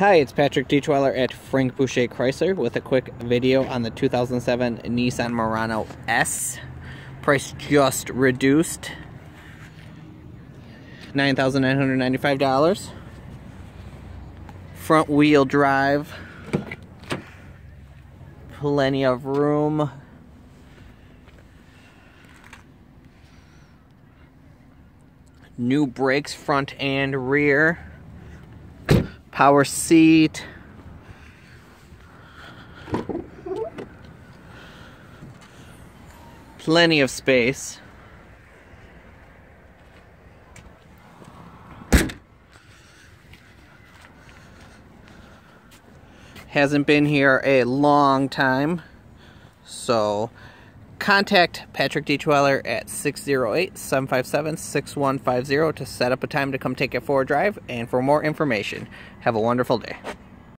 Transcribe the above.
Hi, it's Patrick Dietschweiler at Frank Boucher Chrysler with a quick video on the 2007 Nissan Murano S. Price just reduced. $9,995. Front wheel drive. Plenty of room. New brakes front and rear power seat. Plenty of space. Hasn't been here a long time. So contact Patrick Dietschweiler at 608-757-6150 to set up a time to come take a drive and for more information. Have a wonderful day.